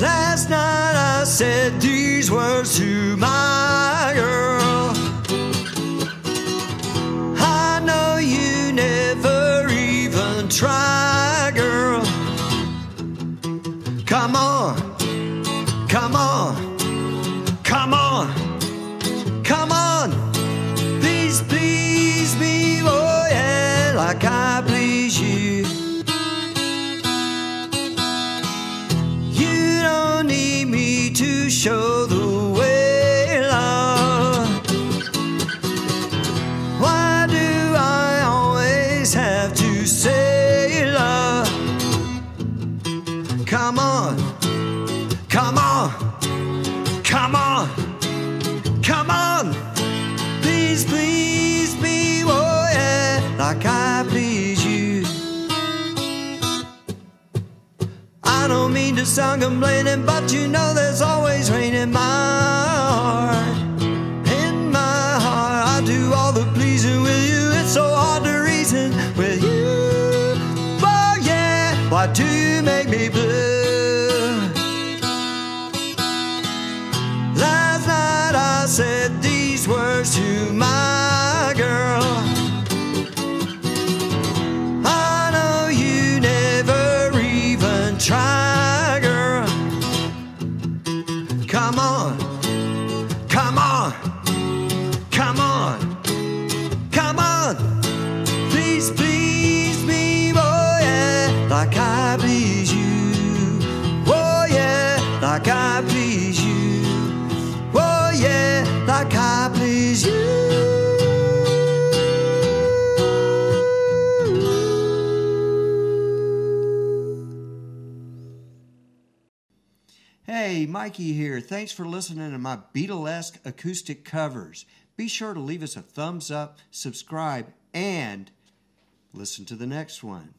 Last night I said these words to my girl. I know you never even try, girl. Come on, come on, come on, come on. Please please me, oh yeah, like I please show the way, love. Why do I always have to say love? Come on, come on, come on, come on. Please, please me, oh yeah, like I please you. I don't mean to sound complaining, but you know there's always do all the pleasing with you. It's so hard to reason with you. Oh yeah, why do you make me blue? Last night I said these words to my girl. I know you never even try, come on. Please, please me, oh yeah, like I please you. Oh yeah, like I please you. Oh yeah, like I please you. Hey, Mikey here. Thanks for listening to my Beatlesque acoustic covers. Be sure to leave us a thumbs up, subscribe, and listen to the next one.